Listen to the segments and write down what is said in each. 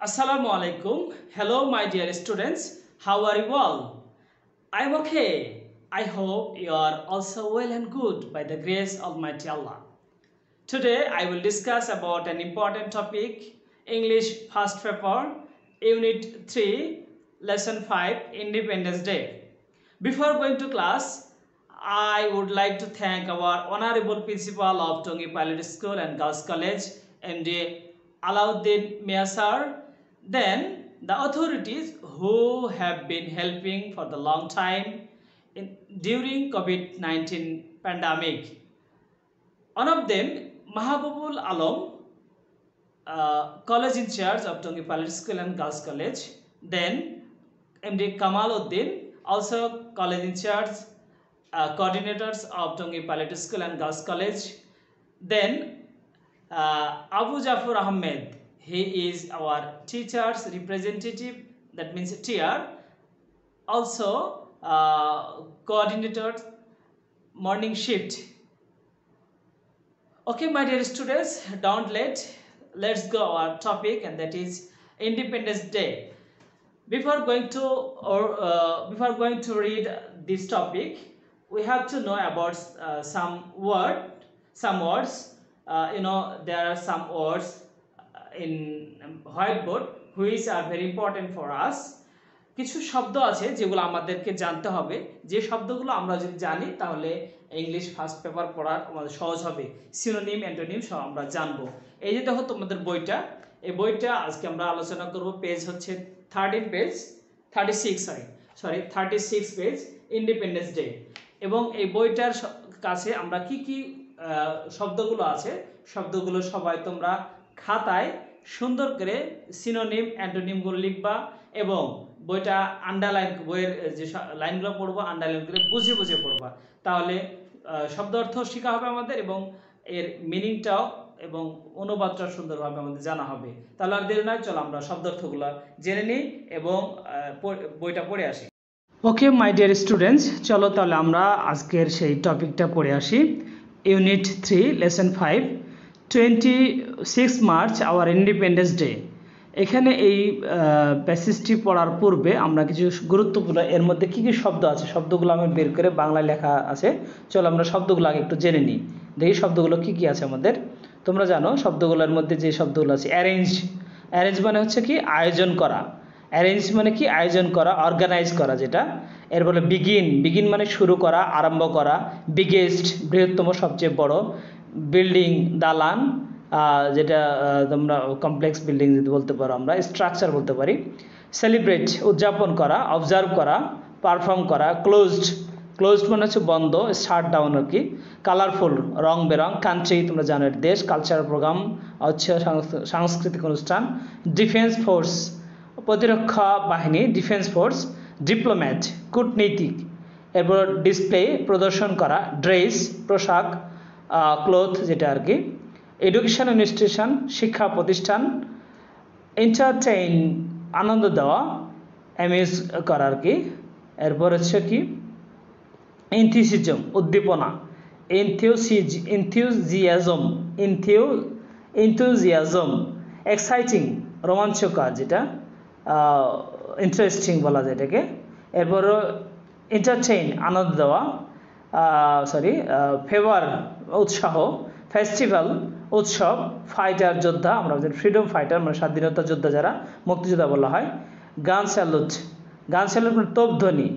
Assalamu alaikum. Hello, my dear students. How are you all? I'm okay. I hope you are also well and good by the grace of Almighty Allah. Today, I will discuss about an important topic English first paper, Unit 3, Lesson 5, Independence Day. Before going to class, I would like to thank our Honorable Principal of Tongi Pilot School and Girls College, MD Alauddin Miasar, then the authorities who have been helping for the long time in, during COVID-19 pandemic. One of them, Mahabubul Alam, uh, college in charge of Tongi Pilot School and Girls College. Then MD Kamaluddin, also college in charge, uh, coordinators of Tongi Pilot School and Girls College. Then uh, Abu Jafar Ahmed, he is our teacher's representative, that means TR. Also, uh, coordinator morning shift Okay, my dear students, don't let let's go our topic, and that is Independence Day. Before going to or uh, before going to read this topic, we have to know about uh, some word, some words. Uh, you know, there are some words in um, whiteboard which are very important for us. কিছু শব্দ আছে যেগুলো আমাদেরকে জানতে হবে। যে শব্দগুলো আমরা যদি জানি তাহলে ইংলিশ ফার্স্ট পেপার পড়ার আমাদের সহজ হবে। সিনোনিম অ্যান্টোনিম সব আমরা জানব। এই যে দেখো তোমাদের বইটা। এই বইটা আজকে আমরা আলোচনা করব পেজ হচ্ছে thirteen page thirty six sorry sorry thirty six page independence day এবং এই বইটার কাছে আমরা কি কি শব্দগুলো আছে শব্দগুলো সবাই তোমরা খাতায় সুন্দর করে সিনোনিম অ্যান্টোনিমগুলো লিখবা এবং বইটা আন্ডারলাইন বইয়ের যে লাইনগুলো পড়ব আন্ডারলাইন করে বুঝে বুঝে পড়বা। তাহলে শব্দ অর্থ শেখা হবে আমাদের এবং এর মিনিংটাও এবং অনুবাদটাও সুন্দরভাবে আমাদের জানা হবে। তাহলে আর দেরি নয়, চলো আমরা শব্দ অর্থগুলো জেনে নিই এবং বইটা পড়ে আসি। ওকে মাই ডিয়ার স্টুডেন্টস চলো তাহলে আমরা আজকের সেই টপিকটা পড়ে আসি। Unit three lesson five twenty six March our independence day এখানে এই প্যাসেজটি পড়ার পূর্বে আমরা কিছু গুরুত্বপূর্ণ, এর মধ্যে কি কি শব্দ আছে, শব্দগুলো আমি বের করে বাংলায় লেখা আছে। চলো আমরা শব্দগুলো আগে একটু জেনে নিই। দেখি শব্দগুলো কি কি আছে আমাদের। তোমরা জানো শব্দগুলোর মধ্যে যে শব্দগুলো আছে অ্যারেঞ্জ অ্যারেঞ্জ মানে হচ্ছে কি, আয়োজন করা। অ্যারেঞ্জ মানে কি, আয়োজন করা অর্গানাইজ করা যেটা। এর বলে বিগিন বিগিন মানে শুরু করা, আরম্ভ করা। বিগেস্ট বৃহত্তম, সবচেয়ে বড়। বিল্ডিং দালান যেটা তোমরা কমপ্লেক্স বিল্ডিং যদি বলতে পারো আমরা স্ট্রাকচার বলতে পারি। সেলিব্রেট উদযাপন করা অবজার্ভ করা পারফর্ম করা ক্লোজড ক্লোজড মানে হচ্ছে বন্ধ শাট ডাউন আর কি। কালারফুল রং বেরং কান্ট্রি তোমরা জানো দেশ কালচারাল প্রোগ্রাম হচ্ছে সাংস্কৃতিক অনুষ্ঠান ডিফেন্স ফোর্স প্রতিরক্ষা বাহিনী ডিফেন্স ফোর্স ডিপ্লোম্যাট কূটনীতিক, এরপর ডিসপ্লে প্রদর্শন করা ড্রেস পোশাক ক্লোথ যেটা আর কি এডুকেশন ইনস্টিটিউশন শিক্ষা প্রতিষ্ঠান এন্টারটেইন আনন্দ দেওয়া অ্যামিউজ করা আর কি এরপর হচ্ছে কি এনথিসিজম উদ্দীপনা এনথিওসিজ এনথিওজিয়াজম এনথিও এনথিওজিয়াজম এক্সাইটিং রোমাঞ্চকর যেটা ইন্টারেস্টিং বলা যায় এটাকে। এরপর এন্টারটেইন আনন্দ দেওয়া সরি ফেভার উৎসাহ ফেস্টিভ্যাল উৎসব ফাইটার যোদ্ধা, আমরা ফ্রিডম ফাইটার মানে স্বাধীনতা যোদ্ধা যারা, মুক্তিযোদ্ধা বলা হয়। গান স্যালুট গান স্যালুট মানে তোপধ্বনি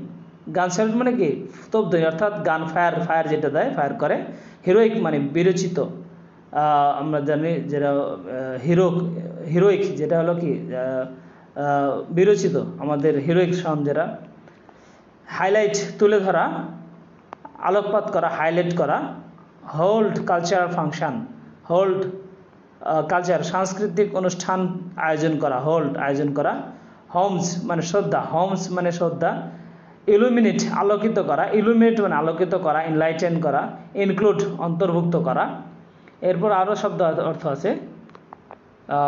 গান স্যালুট মানে কি? তোপধ্বনি অর্থাৎ গান ফায়ার ফায়ার যেটা দেয় ফায়ার করে। হিরোইক মানে বিরচিত। আমরা জানি যেটা হিরো হিরোইক যেটা হলো কি? বিরচিত আমাদের হিরোইক সন যেটা হাইলাইট তুলে ধরা, আলোকপাত করা হাইলাইট করা। Hold cultural function, hold culture, সাংস্কৃতিক অনুষ্ঠান আয়োজন করা, হোল্ড আয়োজন করা, হোমস মানে শ্রদ্ধা, হোমস মানে শ্রদ্ধা, ইলুমিনেট আলোকিত করা, ইলুমিনেট মানে আলোকিত করা ইনলাইটেন করা ইনক্লুড অন্তর্ভুক্ত করা। এরপর আরও শব্দ অর্থ- আছে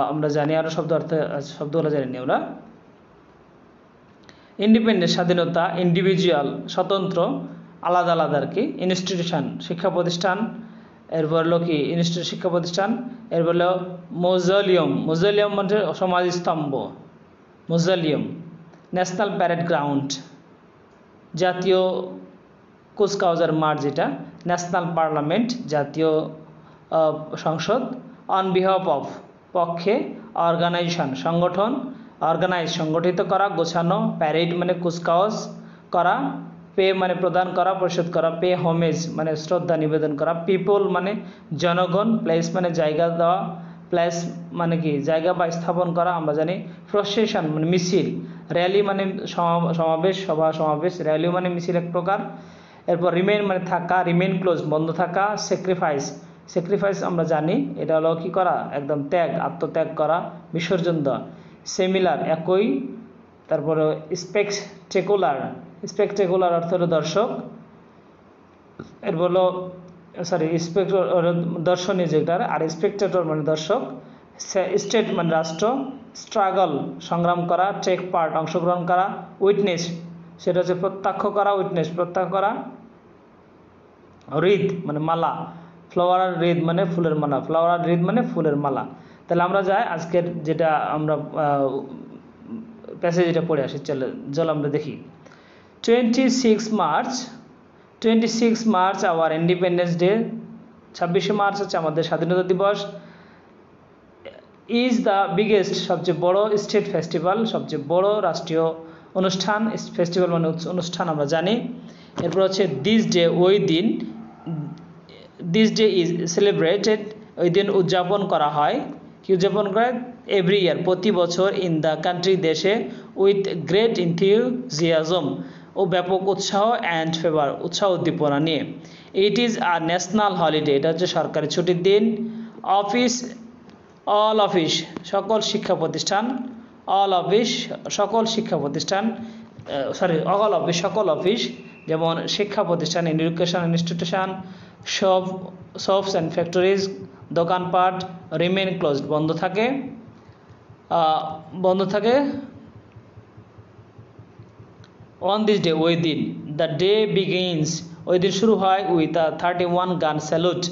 আমরা জানি আরও শব্দ অর্থ, শব্দগুলো জানি আমরা। ইন্ডিপেন্ডেন্ট স্বাধীনতা ইন্ডিভিজুয়াল স্বতন্ত্র আলাদা আলাদা আর কি। ইনস্টিটিউশন শিক্ষা প্রতিষ্ঠান, এরপর হলো কি ইনস্টিটিউট শিক্ষা প্রতিষ্ঠান, এরপর হলো মোজলিয়াম মোজলিয়াম মানে সমাধিস্তম্ভ মোজলিয়াম ন্যাশনাল প্যারেড গ্রাউন্ড জাতীয় কুচকাওয়াজের মাঠ যেটা ন্যাশনাল পার্লামেন্ট জাতীয় সংসদ অন বিহাফ অফ পক্ষে অর্গানাইজেশন সংগঠন অর্গানাইজ সংগঠিত করা, গোছানো প্যারেড মানে কুচকাওয়াজ করা পে মানে প্রদান করা, পরিশোধ করা, পে হোমেজ মানে শ্রদ্ধা নিবেদন করা পিপল মানে জনগণ প্লেস মানে জায়গা দেওয়া প্লেস মানে কি, জায়গা বা স্থাপন করা, আমরা জানি প্রসেশন মানে মিছিল র্যালি মানে সমাবেশ, সভা, সমাবেশ র্যালি মানে মিছিল এক প্রকার, এরপর রিমেন মানে থাকা রিমেন ক্লোজ বন্ধ থাকা স্যাক্রিফাইস স্যাক্রিফাইস আমরা জানি, এটা হলো কি করা, একদম ত্যাগ, আত্মত্যাগ করা, বিসর্জন দেওয়া সেমিলার একই, তারপরে স্পেকটেকুলার স্পেকটেকুলার অর্থ হলো দর্শক। এর হলো সরি স্পেক্টর দর্শনীয় যেটা আর স্পেকটেটর মানে দর্শক। স্টেট মানে রাষ্ট্র স্ট্রাগল সংগ্রাম করা টেক পার্ট অংশগ্রহণ করা উইটনেস সেটা হচ্ছে প্রত্যক্ষ করা উইটনেস প্রত্যক্ষ করা। হৃদ মানে মালা ফ্লাওয়ার হৃদ মানে ফুলের মালা ফ্লাওয়ার হৃদ মানে ফুলের মালা। তাহলে আমরা যাই, আজকের যেটা আমরা প্যাসেজ যেটা পড়ে আসি, চলে, চল আমরা দেখি। Twenty six March twenty six March our independence day ছাব্বিশে মার্চ হচ্ছে আমাদের স্বাধীনতা দিবস ইজ দ্য বিগেস্ট সবচেয়ে বড় স্টেট ফেস্টিভ্যাল সবচেয়ে বড় রাষ্ট্রীয় অনুষ্ঠান ফেস্টিভ্যাল মানে অনুষ্ঠান আমরা জানি। এরপর হচ্ছে দিস ডে ওই দিন দিস ডে ইজ সেলিব্রেটেড ওই দিন উদযাপন করা হয়। কি উদযাপন করে এভরি ইয়ার প্রতি বছর ইন দ্য কান্ট্রি দেশে উইথ গ্রেট ইনথিউজিয়াজম ও ব্যাপক উৎসাহ অ্যান্ড ফেভার উৎসাহ উদ্দীপনা নিয়ে। It is our national holiday এটা হচ্ছে সরকারি ছুটির দিন। অফিস অল অফিস সকল শিক্ষা প্রতিষ্ঠান অল অফিস সকল শিক্ষা প্রতিষ্ঠান সরি অল অফিস সকল অফিস যেমন শিক্ষা প্রতিষ্ঠান education institution shop shops and factories দোকানপাট রিমেন ক্লোজড বন্ধ থাকে। বন্ধ থাকে। অন দিস ডে ওই দিন দ্য ডে বিগিনস ওই দিন শুরু হয় with a thirty one gun salute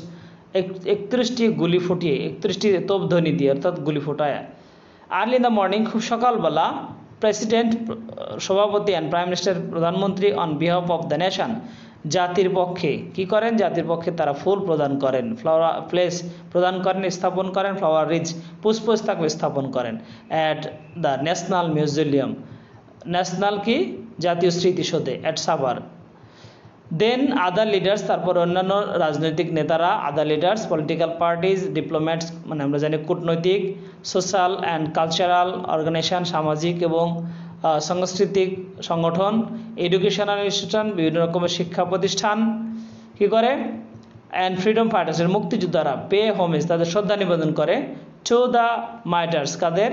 একত্রিশটি গুলি ফুটিয়ে, একত্রিশটি তোপধ্বনি দিয়ে, অর্থাৎ গুলি ফোটায়। আর্লি ইন দ্য মর্নিং খুব সকালবেলা প্রেসিডেন্ট সভাপতি অ্যান্ড প্রাইম মিনিস্টার প্রধানমন্ত্রী on behalf of the nation জাতির পক্ষে, কি করেন? জাতির পক্ষে তারা ফুল প্রদান করেন ফ্লাওয়ার প্লেস প্রদান করেন, স্থাপন করেন ফ্লাওয়ার রিচ পুষ্পস্তক স্থাপন করেন at the national museum national কি? জাতীয় স্মৃতিসৌধে at Savar then other leaders তারপর অন্যান্য রাজনৈতিক নেতারা other leaders political parties diplomats মানে আমরা জানি কূটনৈতিক সোশ্যাল অ্যান্ড কালচারাল অর্গানাইজেশন সামাজিক এবং সাংস্কৃতিক সংগঠন এডুকেশনাল ইনস্টিটিউশন বিভিন্ন রকমের শিক্ষা প্রতিষ্ঠান, কি করে? অ্যান্ড ফ্রিডম ফাইটার্সের মুক্তিযোদ্ধারা পে হোমেজ তাদের শ্রদ্ধা নিবেদন করে দ্য মাইটার্স, কাদের?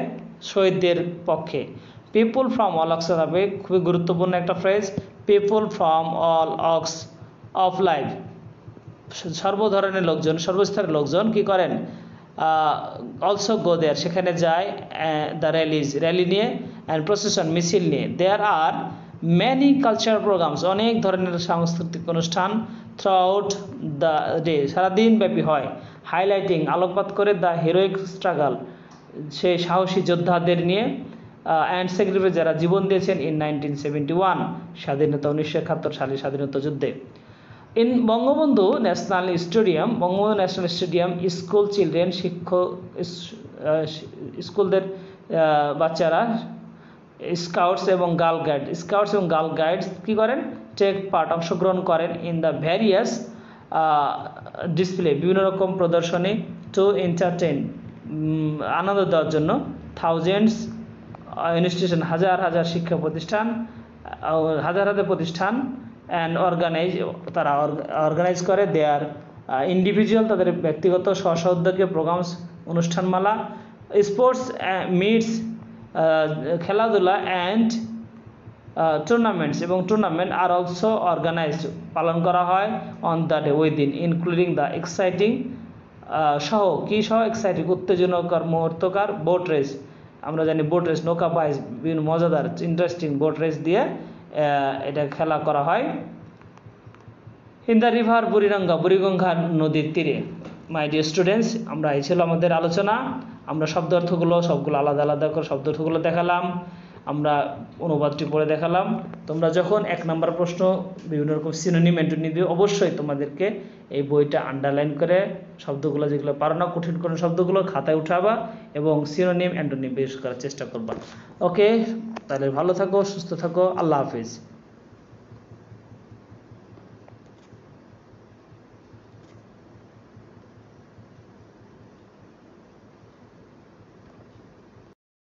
শহীদদের পক্ষে। পিপুল ফ্রম অল অক্স হবে, খুবই গুরুত্বপূর্ণ একটা phrase people from all walks of life সর্ব ধরনের লোকজন, সর্বস্তরের লোকজন কি করেন? অলসো গো দেয়ার সেখানে যায় দ্য র্যালিজ র্যালি নিয়ে অ্যান্ড প্রসেশন মিছিল নিয়ে। There are many cultural programmes অনেক ধরনের সাংস্কৃতিক অনুষ্ঠান থ্রু আউট দ্য ডে সারাদিন ব্যাপী হয়। হাইলাইটিং আলোকপাত করে দ্য হিরোইক স্ট্রাগল সেই সাহসী যোদ্ধাদের নিয়ে। অ্যান্ড সেক্রেটারি যারা জীবন দিয়েছেন ইন নাইনটিন সেভেন্টি ওয়ান স্বাধীনতা উনিশশো একাত্তর সালে স্বাধীনতা যুদ্ধে। In Bangabandhu national stadium Bangabandhu national stadium school children শিক্ষক স্কুলদের বাচ্চারা স্কাউটস এবং গার্ল গাইড স্কাউটস এবং গার্ল গাইডস কী করেন? টেক পার্ট অংশগ্রহণ করেন ইন দ্য ভ্যারিয়াস ডিসপ্লে বিভিন্ন রকম প্রদর্শনী টু এন্টারটেন আনন্দ দেওয়ার জন্য থাউজেন্ডস ইনস্টিটিউশন হাজার হাজার শিক্ষা প্রতিষ্ঠান হাজার হাজার প্রতিষ্ঠান অ্যান্ড অর্গানাইজ তারা অর্গানাইজ করে। দেয়ার ইন্ডিভিজুয়াল তাদের ব্যক্তিগত স্ব উদ্যোগে প্রোগ্রামস অনুষ্ঠানমালা স্পোর্টস মিটস খেলাধুলা অ্যান্ড টুর্নামেন্টস এবং টুর্নামেন্ট আর অলসো অর্গানাইজড পালন করা হয় অন দ্য ডে ওই দিন ইনক্লুডিং দ্য এক্সাইটিং সহ, কী সহ? এক্সাইটিং উত্তেজনকর মুহূর্তকার বোট রেস আমরা জানি বোট রেস নৌকা পাইস বিভিন্ন মজাদার ইন্টারেস্টিং বোট রেস দিয়ে এটা খেলা করা হয়। In the river Buriganga Buriganga নদীর তীরে। মাই ডিয়ার স্টুডেন্টস আমরা এই ছিল আমাদের আলোচনা। আমরা শব্দ অর্থগুলো সবগুলো আলাদা আলাদা করে শব্দ অর্থগুলো দেখালাম। আমরা অনুবাদটি পড়ে দেখালাম। তোমরা যখন এক নাম্বার প্রশ্ন বিভিন্ন রকম সিনোনিম অ্যান্টোনিম দিবে অবশ্যই তোমাদেরকে এই বইটা আন্ডারলাইন করে শব্দগুলো যেগুলো পারো না, কঠিন কোনো শব্দগুলো খাতায় উঠাবা এবং সিনোনিম অ্যান্টোনিম বেশ করার চেষ্টা করবা। ওকে তাহলে ভালো থাকো, সুস্থ থাকো, আল্লাহ হাফিজ।